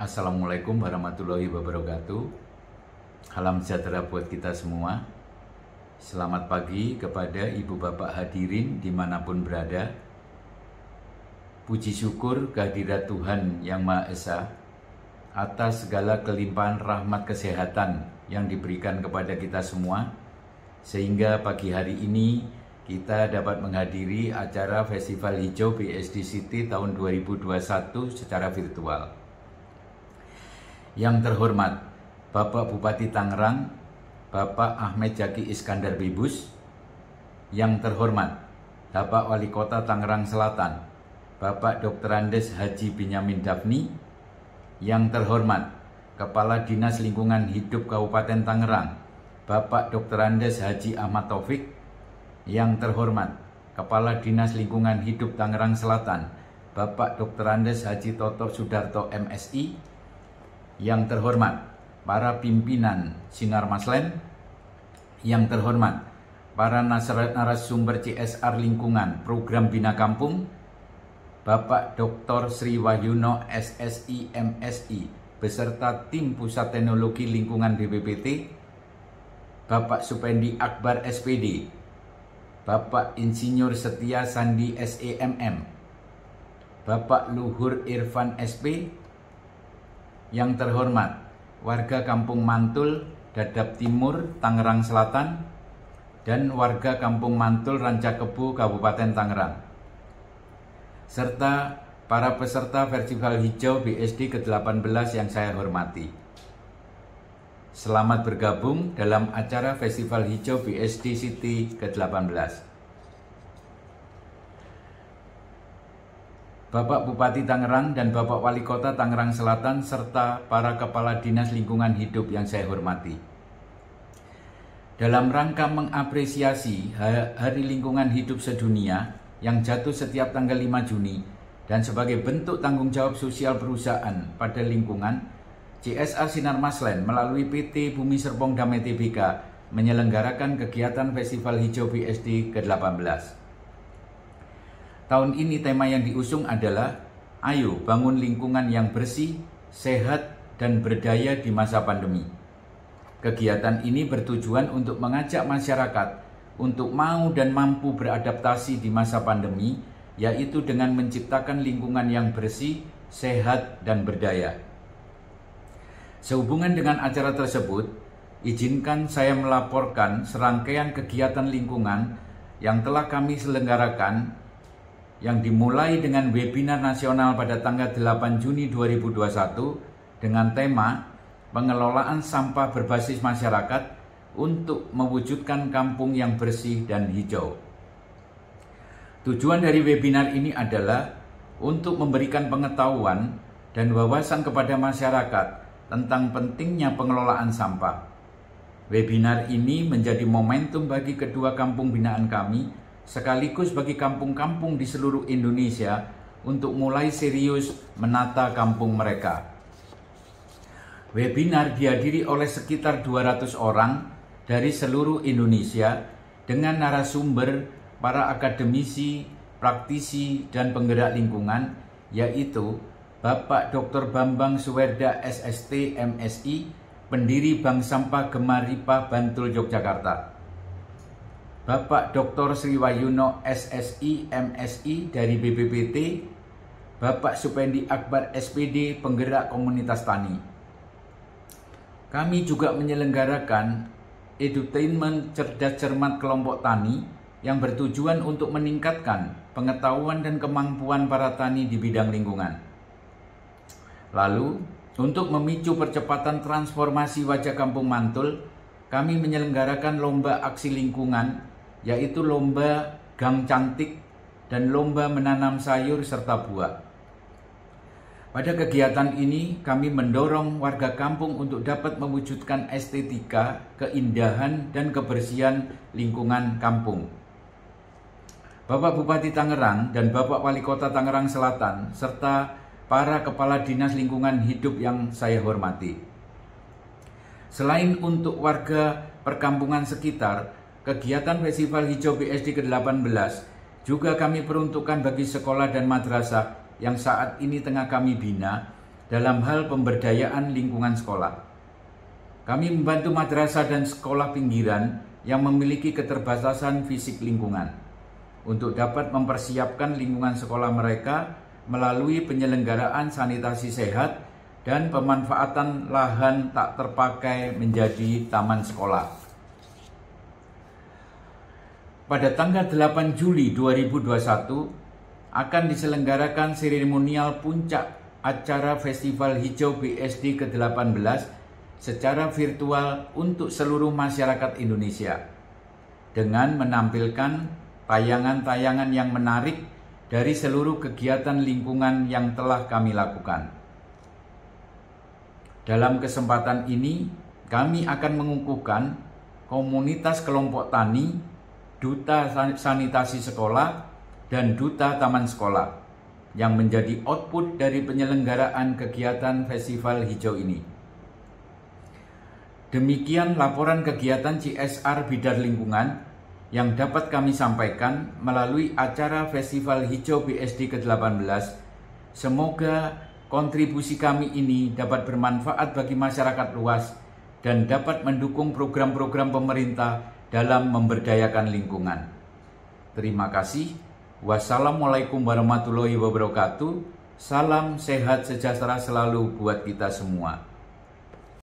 Assalamualaikum warahmatullahi wabarakatuh. Salam sejahtera buat kita semua. Selamat pagi kepada ibu bapak hadirin di mana pun berada. Puji syukur kehadirat Tuhan Yang Maha Esa atas segala kelimpahan rahmat kesehatan yang diberikan kepada kita semua, sehingga pagi hari ini kita dapat menghadiri acara Festival Hijau BSD City tahun 2021 secara virtual. Yang terhormat Bapak Bupati Tangerang, Bapak Ahmed Jaki Iskandar Bibus, yang terhormat Bapak Wali Kota Tangerang Selatan, Bapak Dr. Andes Haji Binyamin Dafni, yang terhormat Kepala Dinas Lingkungan Hidup Kabupaten Tangerang, Bapak Dr. Andes Haji Ahmad Taufik, yang terhormat Kepala Dinas Lingkungan Hidup Tangerang Selatan, Bapak Dr. Andes Haji Toto Sudarto MSI, yang terhormat para pimpinan Sinar Maslen, yang terhormat para narasumber CSR Lingkungan Program Bina Kampung, Bapak Dr. Sri Wahyuno SSI MSI beserta tim Pusat Teknologi Lingkungan BPPT, Bapak Supendi Akbar SPD Bapak Insinyur Setia Sandi SEMM, Bapak Luhur Irfan SP, yang terhormat warga Kampung Mantul, Dadap Timur, Tangerang Selatan, dan warga Kampung Mantul, Rancakebu, Kabupaten Tangerang, serta para peserta Festival Hijau BSD ke-18 yang saya hormati. Selamat bergabung dalam acara Festival Hijau BSD City ke-18. Bapak Bupati Tangerang dan Bapak Wali Kota Tangerang Selatan serta para kepala dinas lingkungan hidup yang saya hormati. Dalam rangka mengapresiasi Hari Lingkungan Hidup Sedunia yang jatuh setiap tanggal 5 Juni dan sebagai bentuk tanggung jawab sosial perusahaan pada lingkungan, CSR Sinar Maslen melalui PT Bumi Serpong Damai TBK menyelenggarakan kegiatan Festival Hijau BSD ke-18. Tahun ini tema yang diusung adalah Ayo bangun lingkungan yang bersih, sehat, dan berdaya di masa pandemi. Kegiatan ini bertujuan untuk mengajak masyarakat untuk mau dan mampu beradaptasi di masa pandemi, yaitu dengan menciptakan lingkungan yang bersih, sehat, dan berdaya. Sehubungan dengan acara tersebut, izinkan saya melaporkan serangkaian kegiatan lingkungan yang telah kami selenggarakan yang dimulai dengan webinar nasional pada tanggal 8 Juni 2021 dengan tema pengelolaan sampah berbasis masyarakat untuk mewujudkan kampung yang bersih dan hijau. Tujuan dari webinar ini adalah untuk memberikan pengetahuan dan wawasan kepada masyarakat tentang pentingnya pengelolaan sampah. Webinar ini menjadi momentum bagi kedua kampung binaan kami, sekaligus bagi kampung-kampung di seluruh Indonesia untuk mulai serius menata kampung mereka. Webinar dihadiri oleh sekitar 200 orang dari seluruh Indonesia dengan narasumber para akademisi, praktisi, dan penggerak lingkungan, yaitu Bapak Dr. Bambang Suwerda SST MSI, pendiri Bank Sampah Gemaripa Bantul Yogyakarta. Bapak Dr. Sriwayuno SSI MSI dari BBPT, Bapak Supendi Akbar SPD penggerak komunitas tani. Kami juga menyelenggarakan edutainment cerdas cermat kelompok tani yang bertujuan untuk meningkatkan pengetahuan dan kemampuan para tani di bidang lingkungan. Lalu, untuk memicu percepatan transformasi wajah Kampung Mantul, kami menyelenggarakan lomba aksi lingkungan, yaitu lomba gang cantik dan lomba menanam sayur serta buah. Pada kegiatan ini, kami mendorong warga kampung untuk dapat mewujudkan estetika, keindahan, dan kebersihan lingkungan kampung. Bapak Bupati Tangerang dan Bapak Wali Kota Tangerang Selatan, serta para kepala dinas lingkungan hidup yang saya hormati. Selain untuk warga perkampungan sekitar, kegiatan Festival Hijau BSD ke-18 juga kami peruntukkan bagi sekolah dan madrasah yang saat ini tengah kami bina dalam hal pemberdayaan lingkungan sekolah. Kami membantu madrasah dan sekolah pinggiran yang memiliki keterbatasan fisik lingkungan untuk dapat mempersiapkan lingkungan sekolah mereka melalui penyelenggaraan sanitasi sehat dan pemanfaatan lahan tak terpakai menjadi taman sekolah. Pada tanggal 8 Juli 2021 akan diselenggarakan seremonial puncak acara Festival Hijau BSD ke-18 secara virtual untuk seluruh masyarakat Indonesia dengan menampilkan tayangan-tayangan yang menarik dari seluruh kegiatan lingkungan yang telah kami lakukan. Dalam kesempatan ini, kami akan mengukuhkan komunitas kelompok tani, duta sanitasi sekolah, dan duta taman sekolah yang menjadi output dari penyelenggaraan kegiatan Festival Hijau ini. Demikian laporan kegiatan CSR bidar lingkungan yang dapat kami sampaikan melalui acara Festival Hijau BSD ke-18. Semoga kontribusi kami ini dapat bermanfaat bagi masyarakat luas dan dapat mendukung program-program pemerintah dalam memberdayakan lingkungan. Terima kasih. Wassalamualaikum warahmatullahi wabarakatuh. Salam sehat sejahtera selalu buat kita semua.